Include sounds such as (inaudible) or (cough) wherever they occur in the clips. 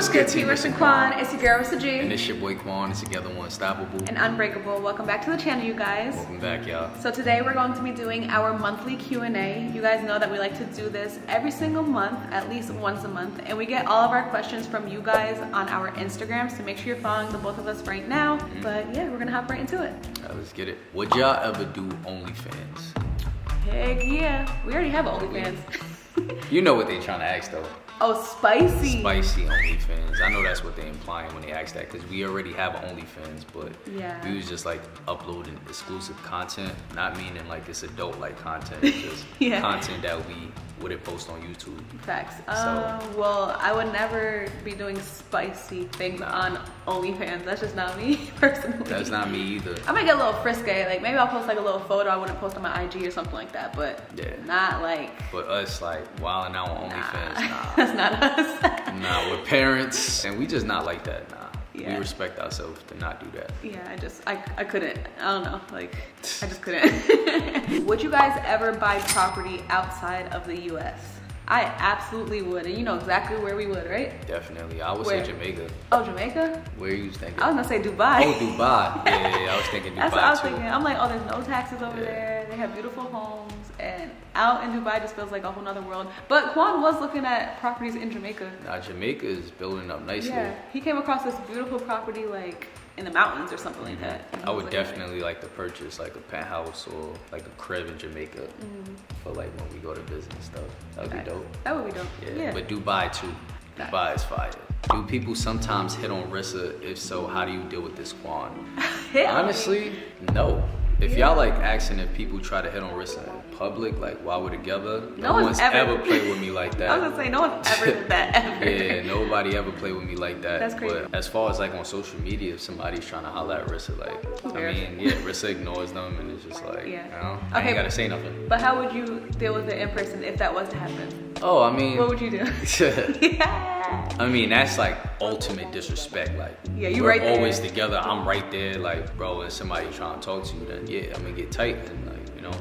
What's good, Team and Quan? It's your girl, Mr. G. And it's your boy Quan. It's together one unstoppable. and Unbreakable. Welcome back to the channel, you guys. Welcome back, y'all. So today we're going to be doing our monthly Q&A. You guys know that we like to do this every single month, at least once a month, and we get all of our questions from you guys on our Instagram. So make sure you're following the both of us right now. Mm-hmm. But yeah, we're gonna hop right into it. Uh, let's get it. Would y'all ever do OnlyFans? Heck yeah, we already have OnlyFans. You know what they're trying to ask though. Oh, spicy. Spicy OnlyFans. I know that's what they're implying when they ask that because we already have OnlyFans, but Yeah. we was just like uploading exclusive content, not meaning like it's adult like content, it's (laughs) just Yeah. content that we wouldn't post on YouTube. Facts. So- Uh, well, I would never be doing spicy things on OnlyFans. That's just not me (laughs) personally. That's not me either. I might get a little frisky. Like maybe I'll post like a little photo I wouldn't post on my IG or something like that. But Yeah. not like But us like wilding out on OnlyFans, (laughs) nah. That's not us. (laughs) Nah, we're parents, and we just not like that. Nah, Yeah. we respect ourselves to not do that. yeah, I just I, I couldn't. I don't know. Like I just couldn't. (laughs) would you guys ever buy property outside of the U.S.? I absolutely would, and you know exactly where we would, right? Definitely, I would Where? say Jamaica. Oh, Jamaica. Where are you thinking? I was gonna say Dubai. oh, Dubai. Yeah, yeah, yeah, I was thinking Dubai (laughs) That's what I was too. thinking. I'm like, oh, there's no taxes over there. They have beautiful homes, and out in Dubai just feels like a whole nother world. But Quan was looking at properties in Jamaica. Now Jamaica is building up nicely. Yeah, he came across this beautiful property like in the mountains or something like that. Mm-hmm. I would it. definitely like to purchase like a penthouse or like a crib in Jamaica mm-hmm. for like when we go to visit and stuff. That would be dope. That would be dope. Yeah, Yeah. but Dubai too. Dubai is fire. Do people sometimes hit on Rissa? If so, how do you deal with this Quan? (laughs) Honestly, no. If Yeah. y'all like asking if people try to hit on Rissa public, like while we're together, no, one's one's ever- ever played with me like that. (laughs) I was gonna say no one ever did that ever. (laughs) Yeah, nobody ever played with me like that. That's crazy. But as far as like on social media, if somebody's trying to holler at Rissa, like, I mean, yeah, Rissa ignores them and it's just like, Yeah. you know, I Okay. ain't gotta say nothing. But how would you deal with it in person if that was to happen? Oh, I mean, What would you do? yeah. (laughs) I mean, that's like ultimate disrespect. Like, Yeah, you right there. always together. I'm right there. Like, bro, if somebody trying to talk to you, then yeah, I'm gonna get tight and like, you know,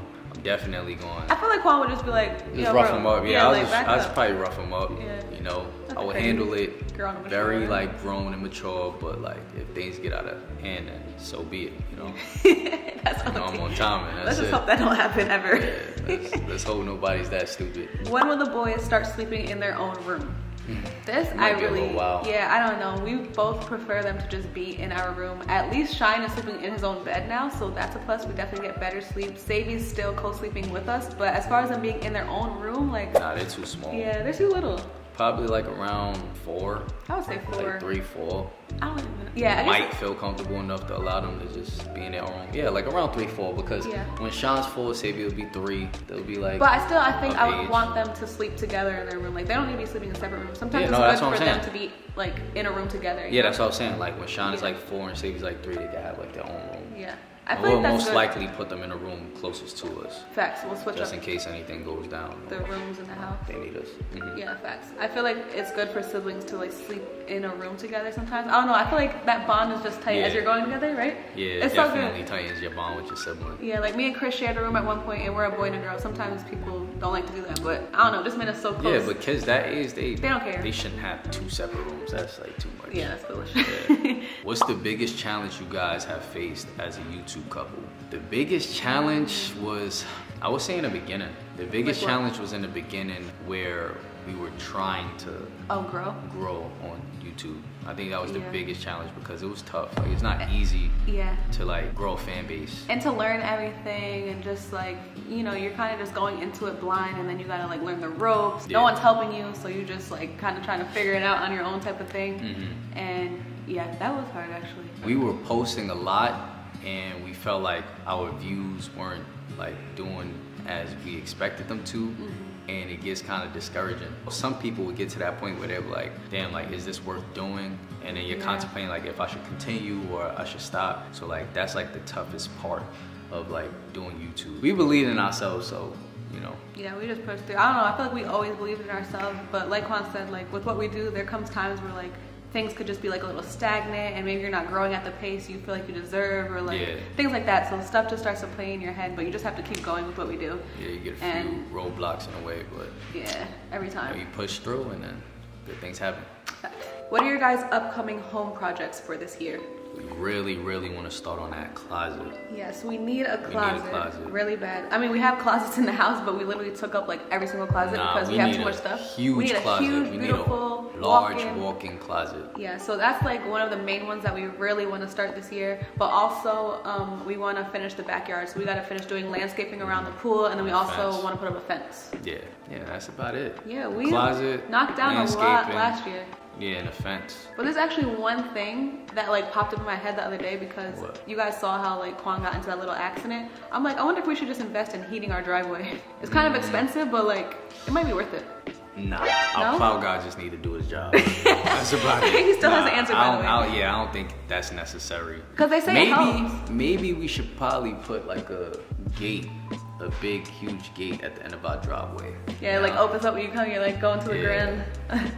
definitely going. I feel like Quan would just be like, Just Yo, rough bro. him up. Yeah, I was like, just, I probably rough him up. Yeah. You know, I would handle it and very mature. like grown and mature. But like, if things get out of hand, then so be it. You know, (laughs) That's you know I'm on time and Let's that's just it. hope that don't happen ever. Yeah, let's, let's hope nobody's that stupid. (laughs) When will the boys start sleeping in their own room? This I really, yeah, I don't know. We both prefer them to just be in our room. At least Shine is sleeping in his own bed now, so that's a plus. We definitely get better sleep. Savy's still co-sleeping with us, but as far as them being in their own room, like, Nah, they're too small. yeah, they're too little. Probably like around four, I would say four. like three, four. I don't even. Yeah, I might feel comfortable enough to allow them to just be in their own. Yeah, like around three, four. Because Yeah. when Sean's four, Xavier will be three. They'll be like. But I still, I think I would age. want them to sleep together in their room. Like they don't need to be sleeping in separate rooms. Sometimes Yeah, it's no, good what for them to be like in a room together. Yeah, know? that's what I'm saying. Like when Sean is like four and Xavier's like three, they can have like their own room. Yeah, I I will most good. likely put them in a room closest to us, Facts. We'll switch just up in case anything goes down. the rooms in the house. They need us. Mhm. Yeah, facts. I feel like it's good for siblings to like sleep in a room together sometimes. I don't know. I feel like that bond is just tight as you're going together, right? Yeah, it's so definitely good. tightens your bond with your sibling. Yeah, like me and Chris shared a room at one point, and we're a boy and a girl. Sometimes people don't like to do that, but I don't know. This made us so close. Yeah, but kids that age, they They don't care. They shouldn't have two separate rooms. That's like too much. yeah, that's foolish. Yeah. (laughs) What's the biggest challenge you guys have faced as a YouTube couple? The biggest challenge was, I would say in the beginning. The biggest Like challenge was in the beginning where we were trying to oh, girl. grow on YouTube. I think that was the Yeah. biggest challenge because it was tough. Like it's not easy Yeah. to like grow a fan base. and to learn everything and just like you know you're kind of just going into it blind and then you gotta like learn the ropes no one's helping you so you're just like kind of trying to figure it out on your own type of thing Mhm. and yeah that was hard actually We were posting a lot and we felt like our views weren't like doing as we expected them to Mm-hmm. And it gets kind of discouraging. Some people would get to that point where they're like, damn, like is this worth doing? And then you're Yeah. contemplating like if I should continue or I should stop. So like that's like the toughest part of like doing YouTube. We believe in ourselves, so you know. yeah we just push through i don't know i feel like we always believe in ourselves but like Quan said like with what we do there comes times where like things could just be like a little stagnant and maybe you're not growing at the pace you feel like you deserve or like Yeah. things like that so stuff just starts to play in your head but you just have to keep going with what we do Yeah, you get a few And- roadblocks in the way, but yeah every you, know, time you push through and then good things happen. What are your guys' upcoming home projects for this year? We really, really want to start on that closet. Yes, we need a need a closet, closet. really bad. I mean, we have closets in the house, but we literally took up like every single closet Nah, because we, we have too much stuff. Huge we need a closet. huge, we need beautiful a large walk-in. walk-in closet. Yeah, so that's like one of the main ones that we really want to start this year. But also, um, we want to finish the backyard. So we got to finish doing landscaping around the pool, and then we also Fence. want to put up a fence. Yeah, yeah, that's about it. Yeah, we closet, knocked down a lot last year. Yeah, and a fence. But there's actually one thing that like popped up in my head the other day because What? you guys saw how like Quan got into that little accident. I'm like, I wonder if we should just invest in heating our driveway. (laughs) It's kind of Mm. expensive, but like it might be worth it. Nah, No? our plow guy just need to do his job. (laughs) That's about it. (laughs) He still Nah, hasn't answered, I by the don't- way. I don't- yeah, I don't think that's necessary. Because they say maybe, maybe we should probably put like a gate, a big, huge gate at the end of our driveway. Yeah, You like opens up when you come. You're like going to the Yeah. grand.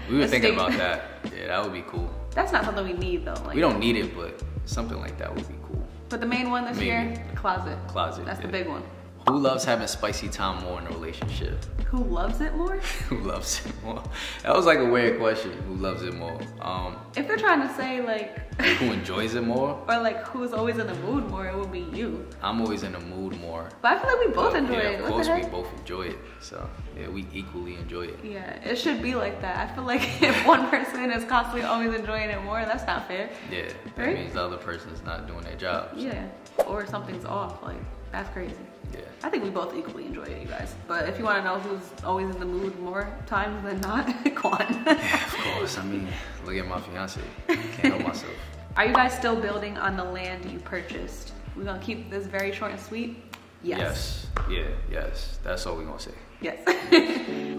We were (laughs) thinking about that. Yeah, that would be cool. That's not something we need though. Like, We don't need it, but something like that would be cool. But the main one this Maybe. year, closet. Closet, That's the big one. Who loves having spicy time more in a relationship? Who loves it more? (laughs) Who loves it more? That was like a weird question. Who loves it more? Um, If they're trying to say like, who enjoys it more? (laughs) or like who's always in the mood more, it would be you. I'm always in the mood more. But I feel like we both But, enjoy yeah, it. Of course, we both enjoy it. So yeah, we equally enjoy it. Yeah, it should be like that. I feel like (laughs) if one person is constantly always enjoying it more, that's not fair. Yeah, that Right? means the other person's not doing their job. Yeah. Or something's off. Like, that's crazy. Yeah. I think we both equally enjoy it, you guys. But if you want to know who's always in the mood more times than not, (laughs) Quan. Of course. I mean, look at my fiance. Can't help myself. (laughs) Are you guys still building on the land you purchased? We're gonna keep this very short and sweet. Yes. Yes. Yeah. Yes. That's all we're gonna say. Yes. (laughs)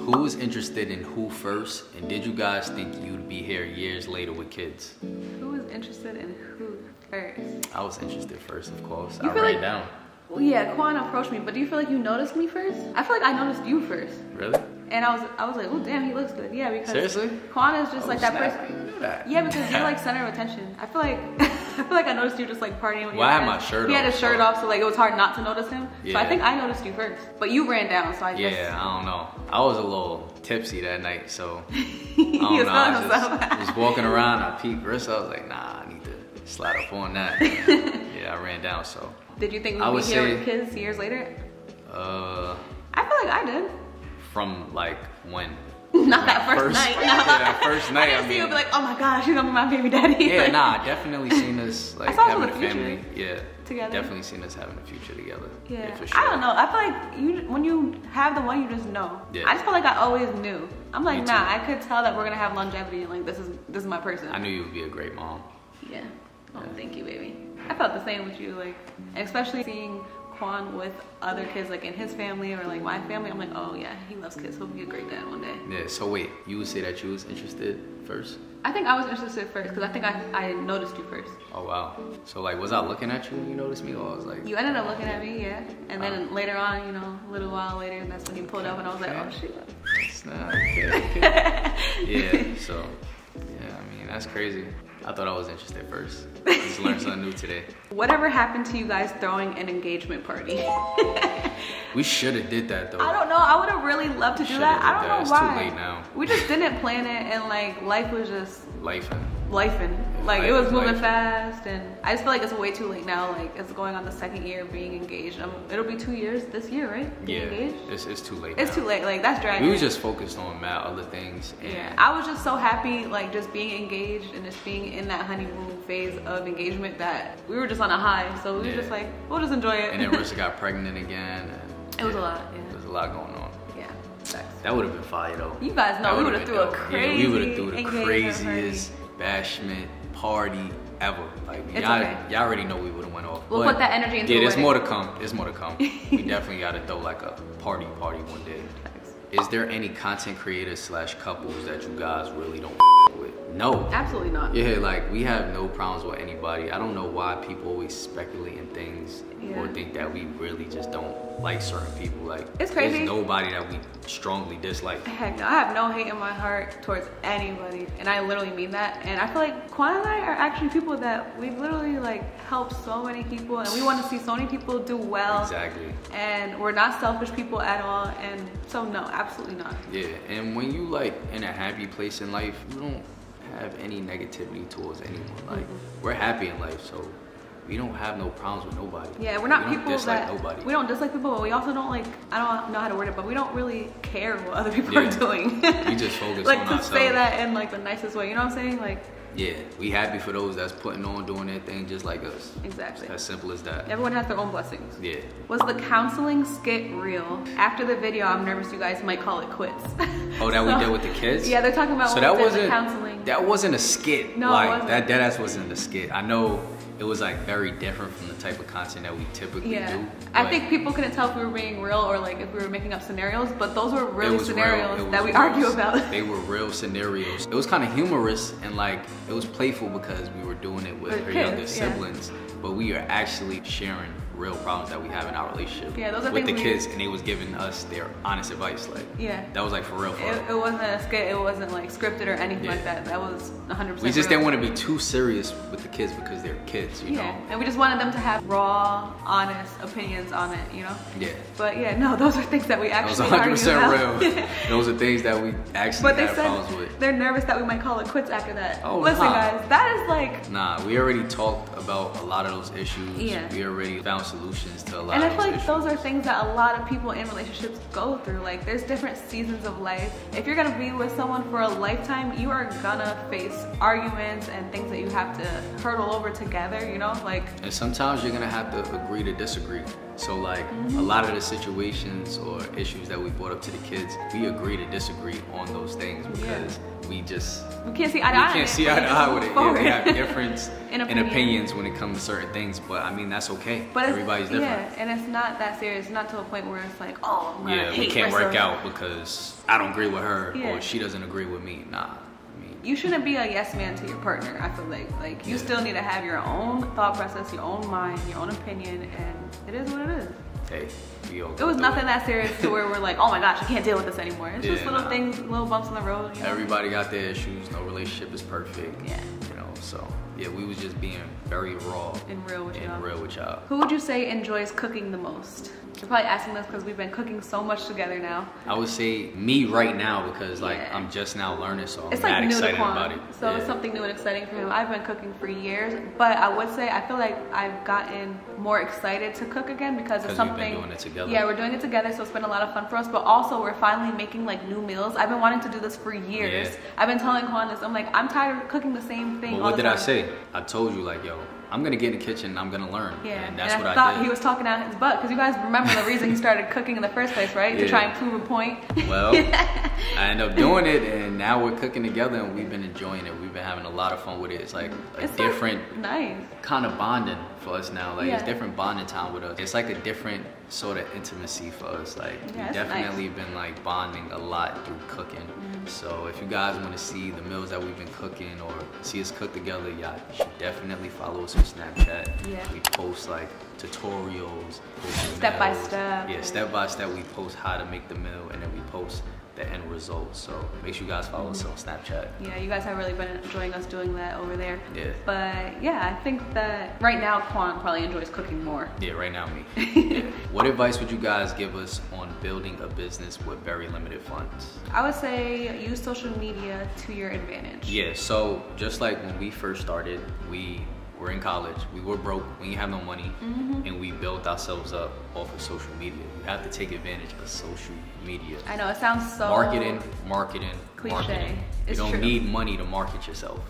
Who was interested in who first, and did you guys think you'd be here years later with kids? Who was interested in who first? I was interested first, of course. You I ran like- down. Yeah, Quan approached me, but do you feel like you noticed me first? I feel like I noticed you first. Really? And I was I was like, oh damn, he looks good. Yeah, because Seriously? Quan is just Oh, like that snap. I person. didn't know that. Yeah, because you're like (laughs) center of attention. I feel like (laughs) I feel like I noticed you just like partying with Well, I had my shirt He had his shirt so- off, so like it was hard not to notice him. Yeah. So I think I noticed you first, but you ran down, so I just Yeah, I don't know. I was a little tipsy that night, so (laughs) I don't was know. I just, just walking around, I peeked Riss. I was like, nah, I need to slide up on that. yeah, I ran down. So, Did you think we'd would be here with kids years later? uh, I feel like I did. from like when? (laughs) Not that first, First- night. No. yeah, that (laughs) first night, I didn't I see you mean- be like, oh my gosh, you're gonna be my baby daddy. Yeah, (laughs) Like, nah, definitely seen us like having a family. Yeah, together. Definitely seen us having a future together. Yeah, for sure. I don't know. I feel like you when you have the one, you just know. Yeah. I just feel like I always knew. I'm like, nah. I could tell that we're gonna have longevity and like this is this is my person. I knew you would be a great mom. Yeah. Oh, thank you, baby. I felt the same with you, like, especially seeing Quan with other kids, like in his family or like my family. I'm like, oh yeah, he loves kids. He'll be a great dad one day. Yeah. So wait, you would say that you was interested first? I think I was interested first because I think I, I noticed you first. Oh wow. So like, was I looking at you when you noticed me, or I was like, You ended up looking at me, yeah. And then oh. later on, you know, a little while later, that's when you pulled up, and I was like, oh shit. It's not okay, okay. (laughs) yeah, so yeah, I mean that's crazy. I thought I was interested first. (laughs) Just learned something new today. Whatever happened to you guys throwing an engagement party? (laughs) We should have did that though. I don't know. I would have really loved to do Should've that. I don't that. know It's too why. late now. We just didn't plan it, and like life was just Life and lifing. Like it was moving life. fast, and I just feel like it's way too late now. Like it's going on the second year of being engaged. Um, it'll be two years this year, right? Being yeah, engaged. it's, it's too late. It's now. too late. Like that's dragging. We was just focused on mad other things. And Yeah, I was just so happy, like just being engaged and just being in that honeymoon phase of engagement that we were just on a high. So we were just like, we'll just enjoy it. and then Rissa (laughs) got pregnant again. And It was a lot, yeah. There was a lot going on. yeah. That would have been fire though. You guys know we would've been threw a dope. crazy Yeah, we would have threw the craziest bashment party ever. Like y'all, okay. y'all already know we would have went off. We'll But, put that energy into Yeah, there's more to come. There's more to come. (laughs) we definitely got to throw like a party party one day. Is there any content creators slash couples that you guys really don't with? No. Absolutely not. Yeah, like we have no problems with anybody. I don't know why people always speculate in things or think that we really just don't like certain people. Like It's crazy. There's nobody that we strongly dislike. Heck no, I have no hate in my heart towards anybody, and I literally mean that. And I feel like Quan and I are actually people that we've literally like helped so many people, and we want to see so many people do well. Exactly. And we're not selfish people at all, and so no, absolutely not. Yeah, and when you like in a happy place in life, you don't have any negativity towards anyone. Like we're happy in life, so we don't have no problems with nobody. Yeah, we're not we people dislike that nobody. we don't dislike people, but we also don't like I don't know how to word it, but we don't really care what other people are (laughs) doing. We just focus like on to say that in like the nicest way. You know what I'm saying? Like Yeah, we happy for those that's putting on doing their thing just like us. exactly. As simple as that. Everyone has their own blessings. Yeah. Was the counseling skit real? After the video, I'm nervous you guys might call it quits. Oh, that we did with the kids. Yeah, they're talking about So what that we did with wasn't counseling. that wasn't a skit. No, like that. That ass wasn't a skit. I know it was like very different from the type of content that we typically yeah, do. I think people couldn't tell if we were being real or like if we were making up scenarios, but those were really was real- scenarios that we real- argue about. (laughs) They were real scenarios. It was kind of humorous and like it was playful because we were doing it with With our kids, younger yeah. siblings, but we are actually sharing real problems that we have in our relationship Yeah, those are with the we- kids, and they was giving us their honest advice. Like Yeah. that was like for real. For. It, it wasn't a skit. It wasn't like scripted or anything Yeah. like that. That was 100. we just didn't want to be too serious with the kids because they're kids, you Yeah, know. and we just wanted them to have raw, honest opinions on it. You know. Yeah. But yeah, no, (laughs) those are things that we actually. That was actually 100 percent real. (laughs) Those are things that we actually but they have said problems with. they're nervous that we might call it quits after that. Oh, Listen, nah. guys, that is like Nah, we already talked about a lot of those issues. Yeah. We already found solutions to a lot And I feel like issues. those are things that a lot of people in relationships go through. Like, there's different seasons of life. If you're gonna be with someone for a lifetime, you are gonna face arguments and things that you have to hurdle over together, you know? Like, And sometimes you're gonna have to agree to disagree. So like Mm-hmm. a lot of the situations or issues that we brought up to the kids, we agree to disagree on those things because we just we can't see eye to eye. on can't see eye to eye with it. Yeah, we have (laughs) difference (laughs) In in, opinions when it comes to certain things, but I mean that's okay. But it's- Everybody's different. Yeah, and it's not that serious. Not to a point where it's like, oh, gonna Yeah, we can't work out because I don't agree with her Yeah. or she doesn't agree with me. Nah, I You shouldn't be a yes man to your partner. I feel like, like you still need to have your own thought process, your own mind, your own opinion, and it is what it is. hey, It was nothing that serious to where we're like, oh my gosh, I can't deal with this anymore. It's just little nah. things, little bumps in the road. You know? Everybody got their issues. No relationship is perfect. Yeah. You know, so yeah, we was just being very raw And real with y'all. real with y'all. Who would you say enjoys cooking the most? You're probably asking this because we've been cooking so much together now. I would say me right now because like Yeah. I'm just now learning, so I'm It's like new to excited Quan, about it. so Yeah. it's something new and exciting for him. I've been cooking for years, but I would say I feel like I've gotten more excited to cook again because it's 'Cause we've been something. doing it together. Yeah, we're doing it together, so it's been a lot of fun for us. But also, we're finally making like new meals. I've been wanting to do this for years. Yeah. I've been telling Quan this. I'm like, I'm tired of cooking the same thing. But all what the did I time. say? I told you like, yo, I'm gonna get in the kitchen. and I'm gonna learn. Yeah, and that's I what I, thought did. he was talking out his butt because you guys remember the reason he started cooking in the first place, right? Yeah. To try and prove a point. Well, (laughs) I ended up doing it, and now we're cooking together, and we've been enjoying it. We've been having a lot of fun with it. It's like a It's like, different nice. kind of bonding for us now. Like it's different bonding time with us. It's like a different sort of intimacy for us. Like Yeah, we definitely been like bonding a lot through cooking. Mm-hmm. So if you guys want to see the meals that we've been cooking or see us cook together, y'all should definitely follow us on Snapchat. Yeah. We post like tutorials, (laughs) Step by step. Yeah, step by step. We post how to make the meal, and then we post the end result. So make sure you guys follow us mm-hmm. on Snapchat. Yeah, you guys have really been enjoying us doing that over there. Yeah. But yeah, I think that right now Quan probably enjoys cooking more. Yeah, right now me. (laughs) yeah. What advice would you guys give us on building a business with very limited funds? I would say use social media to your advantage. Yeah, so just like when we first started, we were in college, we were broke, we didn't have no money, Mm-hmm. and we built ourselves up off of social media. You have to take advantage of social media. I know it sounds so Marketing, marketing, Cliche. marketing. It's you don't true. Mm-hmm. need money to market yourself,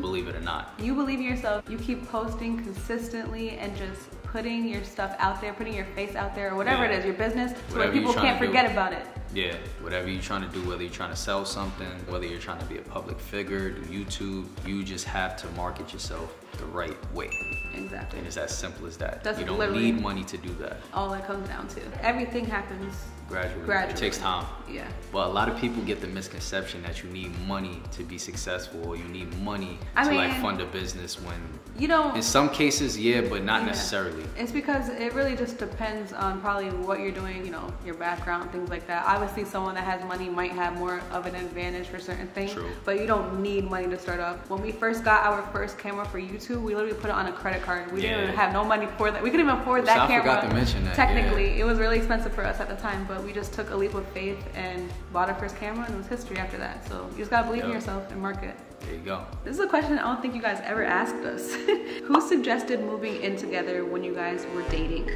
believe it or not. You believe in yourself. You keep posting consistently and just putting your stuff out there, putting your face out there, or whatever Yeah. it is, your business, so Whatever that people can't forget about it. Yeah, whatever you're trying to do, whether you're trying to sell something, whether you're trying to be a public figure, do YouTube, you just have to market yourself the right way. Exactly. And it's as simple as that. That's you don't need money to do that. All it comes down to. Everything happens Gradually. gradually. It takes time. Yeah. But a lot of people get the misconception that you need money to be successful or you need money I to like fund a business when You don't. in some cases, yeah, but not Yeah. necessarily. It's because it really just depends on probably what you're doing, you know, your background, things like that. Obviously, someone that has money might have more of an advantage for certain things, True. but you don't need money to start off. When we first got our first camera for YouTube, we literally put it on a credit card. We didn't have no money for that. We couldn't even afford So that I camera. forgot to mention that, Technically, it was really expensive for us at the time, but Uh, we just took a leap of faith and bought our first camera, and it was history after that. So you just gotta believe in yourself and market. There you go. This is a question I don't think you guys ever asked us. (laughs) Who suggested moving in together when you guys were dating?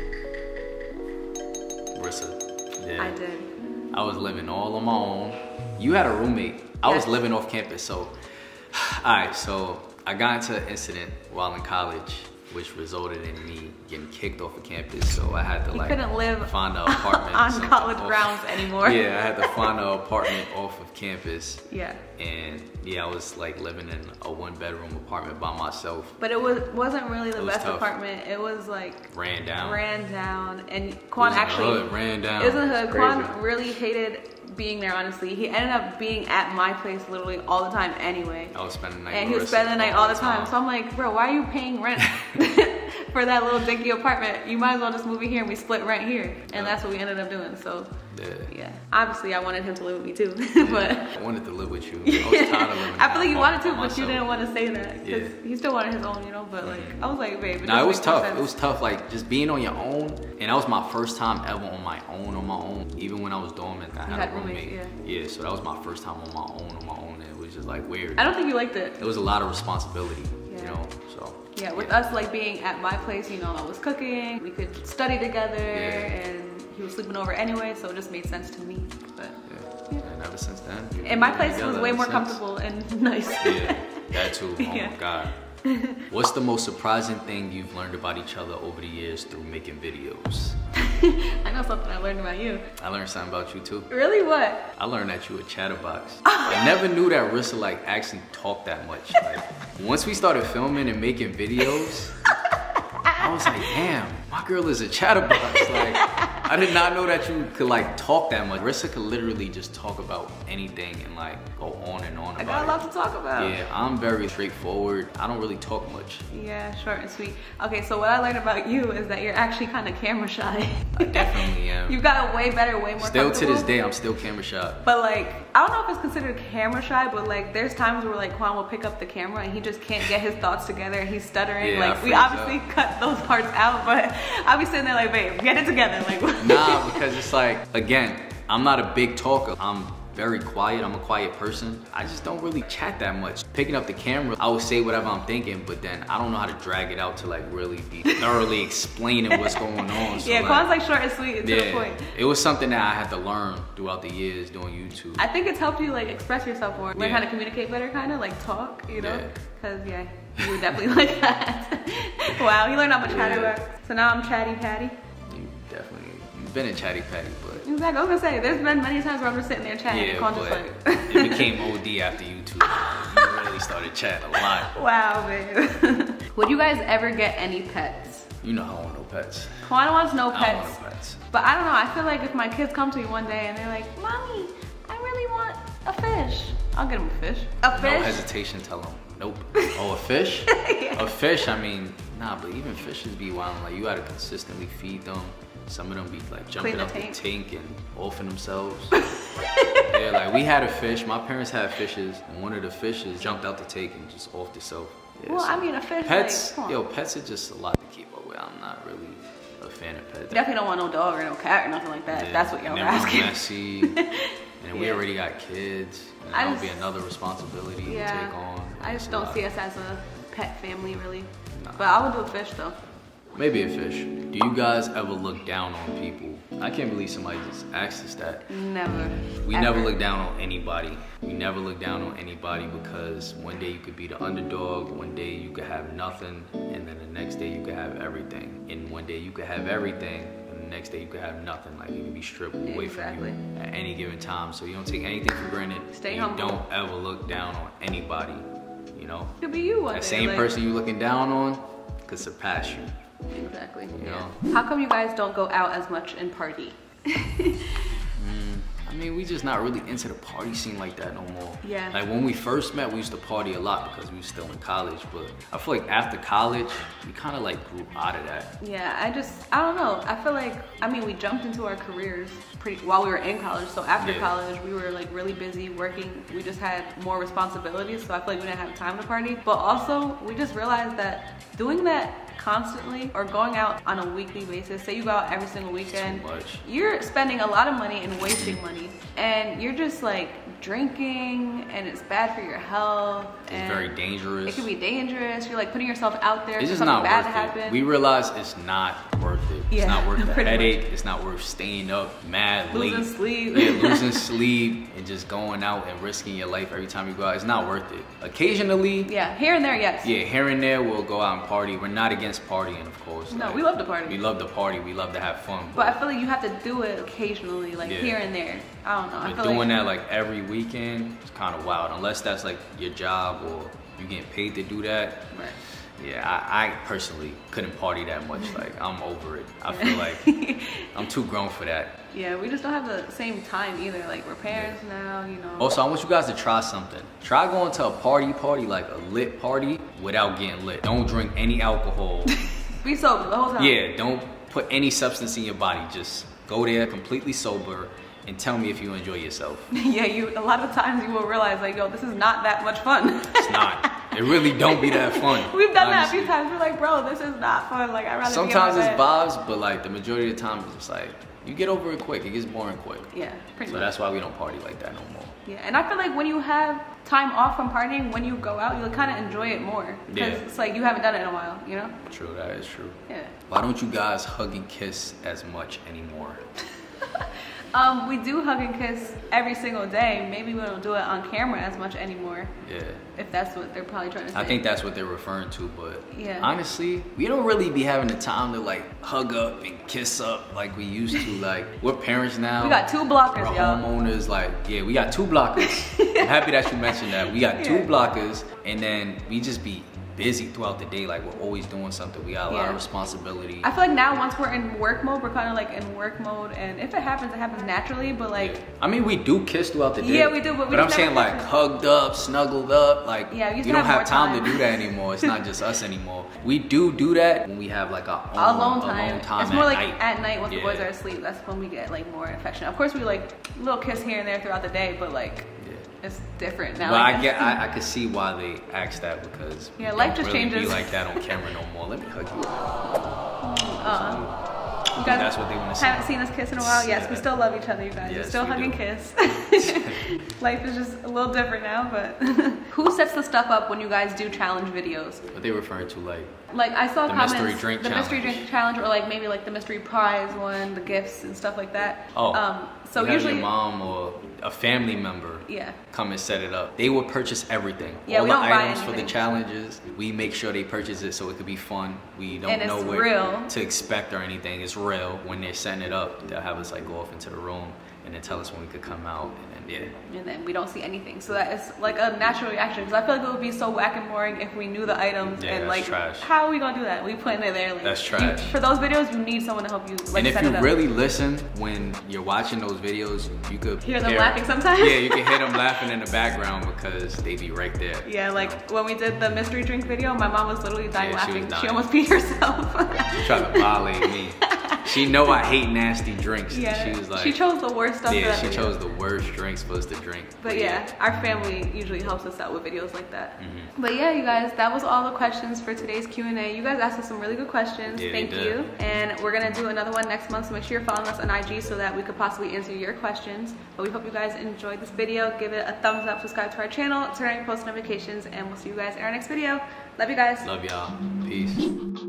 Rissa. Yeah. I did. I was living all on my own. You had a roommate. I was living off campus. So, (sighs) all right. So I got into an incident while in college, which resulted in me getting kicked off of campus. So I had to You like couldn't live find an apartment (laughs) on college off- grounds anymore. Yeah, I had to find an apartment off of campus. Yeah. And yeah, I was like living in a one bedroom apartment by myself. But it was wasn't really the It was best tough. apartment. It was like Ran down. ran down, and It Quan was in the actually hood, ran down. it was in the hood. It's Quan really hated being there. Honestly, he ended up being at my place literally all the time anyway. I was spending the night. and he was spending the night all the time. So I'm like, bro, why are you paying rent (laughs) for that little dinky apartment? You might as well just move in here and we split rent here. And Yeah. that's what we ended up doing. So yeah. yeah, obviously I wanted him to live with me too, (laughs) but. I wanted to live with you. I was tired of living. (laughs) I feel like you wanted to, but you didn't want to say that because Yeah. he still wanted his own, you know. But like, I was like, babe, Nah, it was tough. sense. It was tough, like just being on your own, and that was my first time ever on my own, on my own. Even when I was dormant, I had, had a roommate. roommates, yeah. so that was my first time on my own, on my own, and it was just like weird. I don't think you liked it. It was a lot of responsibility, Yeah. You know. So Yeah, with us like being at my place, you know, I was cooking, we could study together, and he was sleeping over anyway, so it just made sense to me. But yeah. And ever since then, and my place was way more comfortable and (laughs) nice. Yeah, that too. (laughs) Oh Yeah. my god. (laughs) What's the most surprising thing you've learned about each other over the years through making videos? (laughs) I know something I learned about you. I learned something about you too. Really? What? I learned that you a chatterbox. (laughs) I never knew that Rissa like actually talked that much. Like once we started filming and making videos, (laughs) I was like, damn, my girl is a chatterbox. Like I did not know that you could like talk that much. Rissa could literally just talk about anything and like go on and on I got a it. lot to talk about. Yeah, I'm very straightforward. I don't really talk much. Yeah, short and sweet. Okay, so what I learned about you is that you're actually kind of camera shy. I definitely (laughs) am. You've got a way better, way more Still to this day, I'm still camera shy. But like, I don't know if it's considered camera shy, but like, there's times where like Quan will pick up the camera and he just can't get his thoughts together and he's stuttering. Yeah, like, we obviously out. cut those parts out, but (laughs) I'll be sitting there like, babe, get it together. Like, (laughs) Nah, because it's like, again, I'm not a big talker. I'm very quiet. I'm a quiet person. I just don't really chat that much. Picking up the camera, I would say whatever I'm thinking, but then I don't know how to drag it out to like really be thoroughly explaining what's going on. So yeah, like, Quan's like short and sweet and to the yeah, point. it was something that I had to learn throughout the years doing YouTube. I think it's helped you like express yourself more, learn Yeah. how to communicate better, kind of like talk, you know? Yeah. Cause yeah, you were definitely (laughs) like that. (laughs) wow, you learned how much chatty Yeah. work. So now I'm chatty patty. you definitely, been a chatty patty, but Exactly. I was gonna say, there's been many times where I'm just sitting there chatting yeah, and Quan just like. it (laughs) became OD after YouTube. you really started chatting a lot. (laughs) Wow, babe. (laughs) Would you guys ever get any pets? You know I don't want no pets. Quan wants no pets. I don't want no pets. But I don't know, I feel like if my kids come to me one day and they're like, Mommy, I really want a fish. I'll get them a fish. A fish? No hesitation, tell them. Nope. Oh, a fish? A fish, I mean, nah, but even fishes be wild. Like, you gotta consistently feed them. Some of them be like jumping the up the tank. tank and offing themselves. (laughs) yeah, like we had a fish. My parents had fishes, and one of the fishes jumped out the tank and just offed itself. Yeah, well, so I mean, a fish, pets, like, yo, pets are just a lot to keep up with. I'm not really a fan of pets. Definitely don't want no dog or no cat or nothing like that. Yeah, That's what y'all are asking. messy. (laughs) And we Yeah. already got kids. And I that'll be another responsibility to take on. I just don't see us as a pet family, really. Nah. But I would do a fish, though. Maybe a fish. Do you guys ever look down on people? I can't believe somebody just asked us that. Never. We Ever. never look down on anybody. We never look down on anybody because one day you could be the underdog, one day you could have nothing, and then the next day you could have everything. And one day you could have everything, and the next day you could have nothing. Like you could be stripped away Exactly. from you at any given time. So you don't take anything for granted. Stay humble. don't ever look down on anybody. You know? Could be you one That same like- person you're looking down on could surpass you. Exactly. You yeah. How come you guys don't go out as much and party? (laughs) Mm, I mean, we just not really into the party scene like that no more. Yeah. Like when we first met, we used to party a lot because we were still in college. But I feel like after college, we kind of like grew out of that. Yeah, I just, I don't know. I feel like, I mean, we jumped into our careers pretty while we were in college. So after Yeah. college, we were like really busy working. We just had more responsibilities. So I feel like we didn't have time to party. But also, we just realized that doing that constantly or going out on a weekly basis, say you go out every single weekend, you're spending a lot of money and wasting money. And you're just like drinking and it's bad for your health. It's very dangerous. It can be dangerous. You're like putting yourself out there It's for just something not bad worth to it. We realize it's not worth it. Yeah, it's not worth (laughs) the pretty much. headache. It's not worth staying up mad Losing late. sleep. Yeah, (laughs) losing sleep and just going out and risking your life every time you go out. It's not worth it. Occasionally, yeah, here and there, yes. yeah, here and there we'll go out and party. We're not against partying, of course. No, Like, we love to party. We love to party. We love to have fun. But I feel like you have to do it occasionally, like Yeah. here and there. I don't know. I But feel doing like that like every weekend it's kind of wild. Unless that's like your job or you getting paid to do that. Right. Yeah, I, I personally couldn't party that much. (laughs) Like I'm over it. I feel like (laughs) I'm too grown for that. Yeah, we just don't have the same time either. Like we're parents now, you know. Also, I want you guys to try something. Try going to a party party, like a lit party, without getting lit. Don't drink any alcohol. (laughs) Be sober the whole time. yeah, don't put any substance in your body. Just go there completely sober and tell me if you enjoy yourself. (laughs) yeah, you. A lot of times you will realize like, yo, this is not that much fun. It's not. (laughs) It really don't be that fun. We've done that a few times. We're like, bro, this is not fun. Like, I'd rather. Sometimes it's vibes, but like the majority of the time it's just like you get over it quick. It gets boring quick. Yeah, pretty So much. that's why we don't party like that no more. Yeah, and I feel like when you have time off from partying, when you go out, you'll kind of enjoy it more because Yeah. it's like you haven't done it in a while, you know? True, that is true. Yeah. Why don't you guys hug and kiss as much anymore? (laughs) Um, we do hug and kiss every single day. Maybe we don't do it on camera as much anymore, Yeah. if that's what they're probably trying to say. I think that's what they're referring to, but Yeah. honestly, we don't really be having the time to like hug up and kiss up like we used to. (laughs) Like we're parents now. We got two blockers, We're y'all. homeowners. Like yeah, we got two blockers. (laughs) I'm happy that you mentioned that. We got two Yeah. blockers, and then we just be busy throughout the day. Like we're always doing something. We got a lot of responsibility. I feel like now once we're in work mode, we're kind of like in work mode, and if it happens, it happens naturally. But like, Yeah. I mean, we do kiss throughout the day. Yeah, we do, but we I'm saying like hugged up, snuggled up. Like Yeah, we don't have time, time. to do that anymore. It's not just us anymore. We do do that when we have like our own alone time. alone time it's more like night. at night when Yeah. the boys are asleep. That's when we get like more affection. Of course, we like little kiss here and there throughout the day, but like Yeah. It's different now. But I (laughs) get, I, I could see why they asked that because Yeah, life just really changes. Be like that on camera no more. Let me hug you. Uh, you think that's what they wanna see. Haven't seen us kiss in a while. Yes, we still love each other, you guys. we Yes, still we hug and kiss. (laughs) (laughs) Life is just a little different now, but who sets the stuff up when you guys do challenge videos? What they referring to like Like I saw The comments, mystery drink the mystery drink challenge, or like maybe like the mystery prize one, the gifts and stuff like that. oh, um, so you usually, your mom or a family member yeah, come and set it up. They will purchase everything. Yeah, All we the don't buy items for the challenges, we make sure they purchase it so it could be fun. We don't And know what real. to expect or anything. It's real. When they're setting it up, they'll have us like go off into the room and then tell us when we could come out yeah. and then we don't see anything. So that is like a natural reaction because I feel like it would be so whack and boring if we knew the items Yeah, and like trash. how are we gonna do that? We putting it there like That's you- trash. for those videos, you need someone to help you like and if you really listen when you're watching those videos, you could Hear them laughing sometimes? Yeah, you can hear them laughing in the background because they be right there. (laughs) yeah, like when we did the mystery drink video, my mom was literally dying Yeah, laughing. She dying. almost peed herself. She tried to (laughs) violate me. She know I hate nasty drinks. yeah, She was like, she chose the worst stuff. yeah, she chose the worst drinks for us to drink. But yeah, our family usually helps us out with videos like that. Mm-hmm. But yeah, you guys, that was all the questions for today's Q&A. You guys asked us some really good questions. Yeah, Thank you. And we're going to do another one next month, so make sure you're following us on IG so that we could possibly answer your questions. But we hope you guys enjoyed this video. Give it a thumbs up, subscribe to our channel, turn on your post notifications, and we'll see you guys in our next video. Love you guys. Love y'all. Peace.